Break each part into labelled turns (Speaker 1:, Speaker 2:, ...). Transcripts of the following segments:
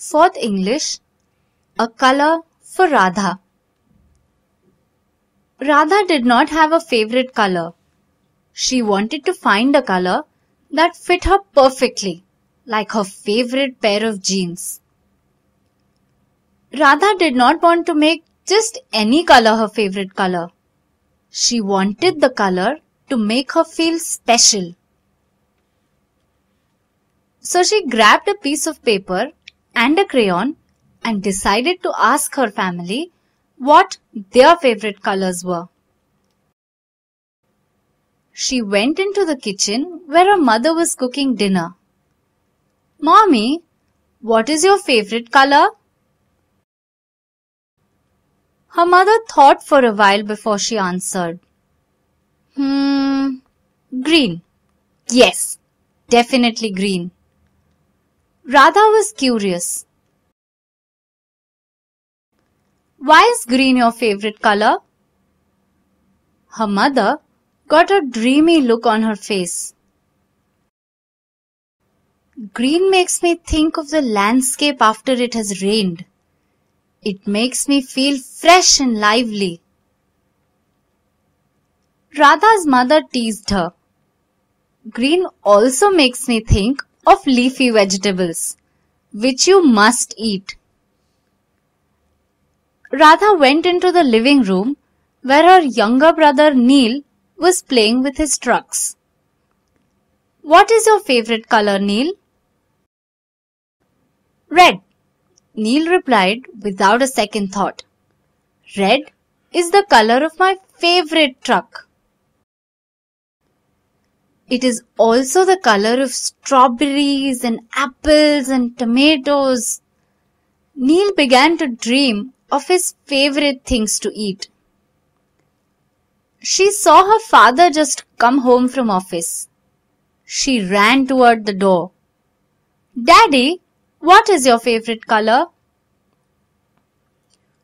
Speaker 1: Fourth English A color for Radha. Radha did not have a favorite color. She wanted to find a color that fit her perfectly, like her favorite pair of jeans. Radha did not want to make just any color her favorite color. She wanted the color to make her feel special. So she grabbed a piece of paper and a crayon and decided to ask her family what their favorite colors were. She went into the kitchen where her mother was cooking dinner. Mommy, what is your favorite color? Her mother thought for a while before she answered. Hmm, green. Yes, definitely green. Radha was curious. Why is green your favorite color? Her mother got a dreamy look on her face. Green makes me think of the landscape after it has rained. It makes me feel fresh and lively. Radha's mother teased her. Green also makes me think of leafy vegetables, which you must eat. Radha went into the living room where her younger brother Neil was playing with his trucks. What is your favorite color, Neil? Red. Neil replied without a second thought. Red is the color of my favorite truck. It is also the color of strawberries and apples and tomatoes. Neil began to dream of his favorite things to eat. She saw her father just come home from office. She ran toward the door. Daddy, what is your favorite color?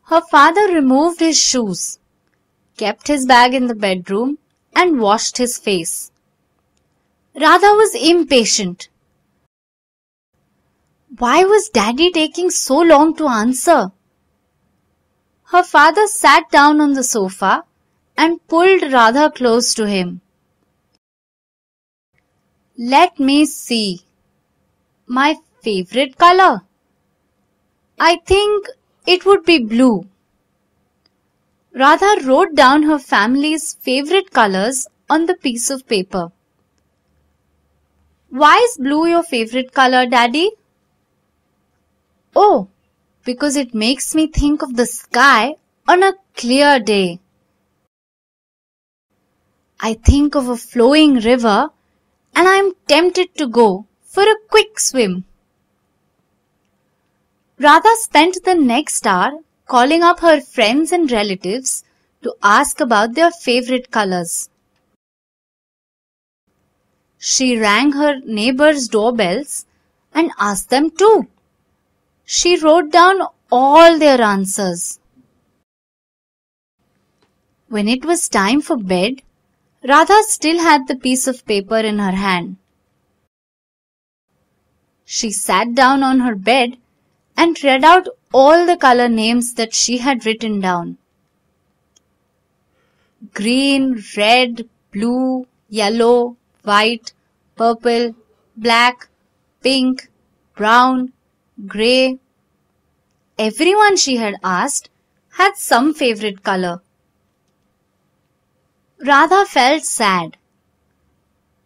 Speaker 1: Her father removed his shoes, kept his bag in the bedroom, and washed his face. Radha was impatient. Why was daddy taking so long to answer? Her father sat down on the sofa and pulled Radha close to him. Let me see. My favorite color? I think it would be blue. Radha wrote down her family's favorite colors on the piece of paper. Why is blue your favorite color, Daddy? Oh, because it makes me think of the sky on a clear day. I think of a flowing river and I am tempted to go for a quick swim. Radha spent the next hour calling up her friends and relatives to ask about their favorite colors. She rang her neighbors' doorbells and asked them too. She wrote down all their answers. When it was time for bed, Radha still had the piece of paper in her hand. She sat down on her bed and read out all the color names that she had written down. Green, red, blue, yellow, white, purple, black, pink, brown, grey. Everyone she had asked had some favorite color. Radha felt sad.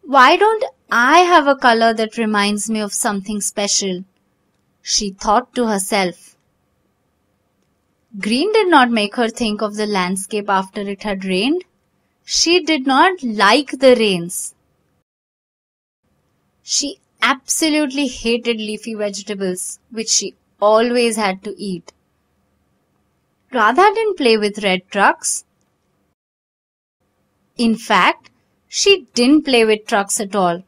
Speaker 1: Why don't I have a color that reminds me of something special? She thought to herself. Green did not make her think of the landscape after it had rained. She did not like the rains. She absolutely hated leafy vegetables, which she always had to eat. Radha didn't play with red trucks. In fact, she didn't play with trucks at all.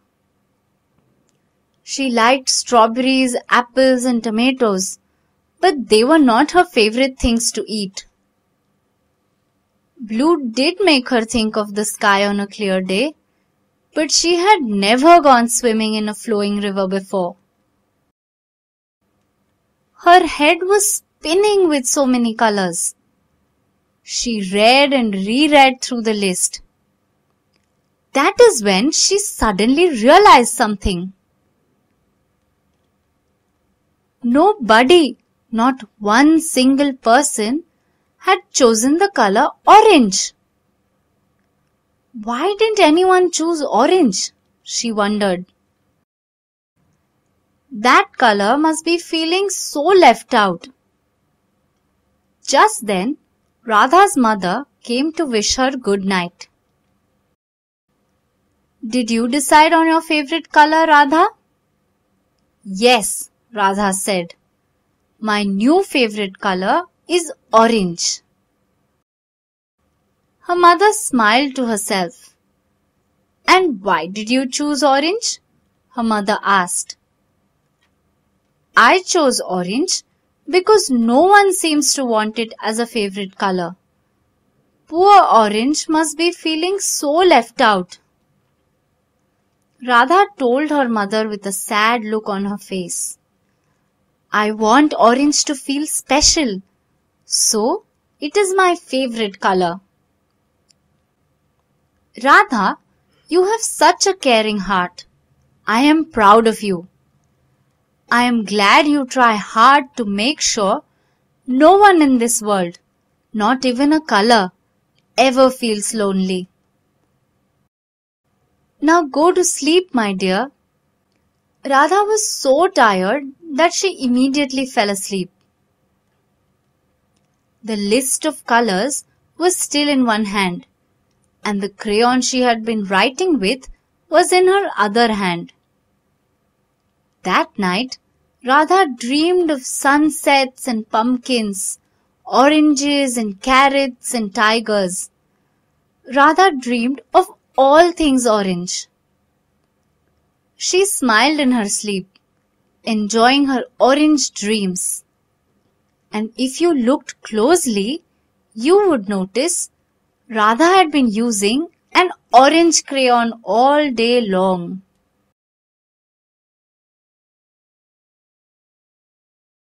Speaker 1: She liked strawberries, apples, and tomatoes, but they were not her favorite things to eat. Blue did make her think of the sky on a clear day, but she had never gone swimming in a flowing river before. Her head was spinning with so many colors. She read and reread through the list. That is when she suddenly realized something. Nobody, not one single person, had chosen the color orange. Why didn't anyone choose orange? She wondered. That color must be feeling so left out. Just then, Radha's mother came to wish her good night. Did you decide on your favorite color, Radha? Yes, Radha said. My new favorite color is orange. Her mother smiled to herself. And why did you choose orange? Her mother asked. I chose orange because no one seems to want it as a favorite color. Poor orange must be feeling so left out. Radha told her mother with a sad look on her face. I want orange to feel special, so it is my favorite color. Radha, you have such a caring heart. I am proud of you. I am glad you try hard to make sure no one in this world, not even a color, ever feels lonely. Now go to sleep, my dear. Radha was so tired that she immediately fell asleep. The list of colors was still in one hand, and the crayon she had been writing with was in her other hand. That night, Radha dreamed of sunsets and pumpkins, oranges and carrots and tigers. Radha dreamed of all things orange. She smiled in her sleep, enjoying her orange dreams. And if you looked closely, you would notice Radha had been using an orange crayon all day long.